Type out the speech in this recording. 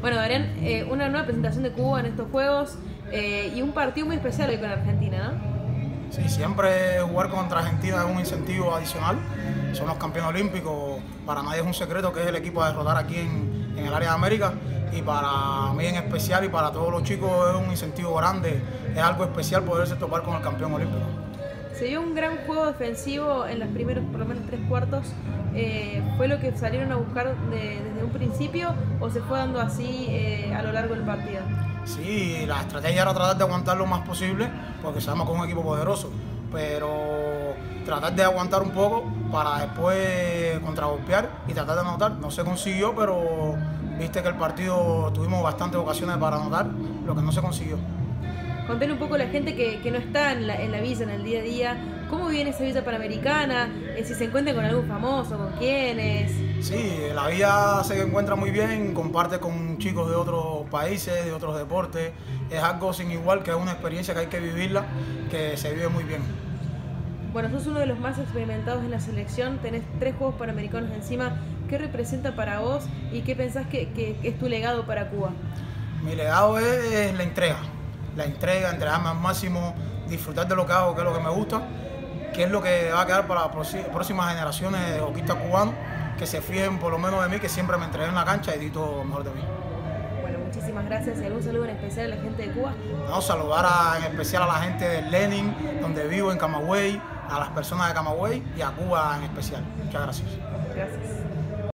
Bueno, Darian, eh, una nueva presentación de Cuba en estos Juegos eh, y un partido muy especial hoy con Argentina, ¿no? Sí, siempre jugar contra Argentina es un incentivo adicional. Son los campeones olímpicos, para nadie es un secreto que es el equipo a derrotar aquí en, en el área de América y para mí en especial y para todos los chicos es un incentivo grande, es algo especial poderse topar con el campeón olímpico. Se dio un gran juego defensivo en los primeros, por lo menos tres cuartos. Eh, ¿Fue lo que salieron a buscar de- desde un principio o se fue dando así eh, a lo largo del partido? Sí, la estrategia era tratar de aguantar lo más posible, porque sabemos que es un equipo poderoso, pero tratar de aguantar un poco para después contragolpear y tratar de anotar. No se consiguió, pero viste que el partido tuvimos bastantes ocasiones para anotar, lo que no se consiguió. Contale un poco a la gente que, que no está en la, en la villa, en el día a día, cómo viene esa villa panamericana, Eh, si se encuentra con algún famoso, con quiénes. Sí, la vida se encuentra muy bien, comparte con chicos de otros países, de otros deportes. Es algo sin igual, que es una experiencia que hay que vivirla, que se vive muy bien. Bueno, sos uno de los más experimentados en la selección, tenés tres Juegos Panamericanos encima. ¿Qué representa para vos y qué pensás que, que es tu legado para Cuba? Mi legado es la entrega, la entrega, entregarme al máximo, disfrutar de lo que hago, que es lo que me gusta, que es lo que va a quedar para las próximas generaciones de hockeyistas cubanos, que se fíjen por lo menos de mí, que siempre me entregué en la cancha y di todo lo mejor de mí. Bueno, muchísimas gracias y algún saludo en especial a la gente de Cuba. A saludar a- en especial a la gente de Lenin, donde vivo en Camagüey, a las personas de Camagüey y a Cuba en especial. Muchas gracias. Gracias.